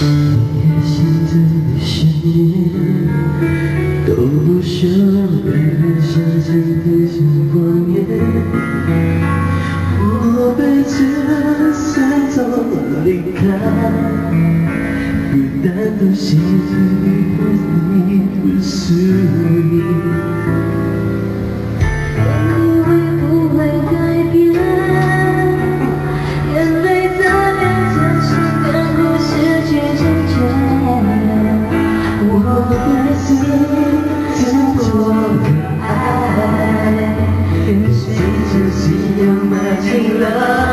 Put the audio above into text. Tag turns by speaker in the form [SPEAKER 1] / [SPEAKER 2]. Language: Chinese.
[SPEAKER 1] 每个星辰的想念，都不舍。每个星辰的想念，我背着伞走了离开，孤单的心。只你为你，不属于。天着夕阳，的进了。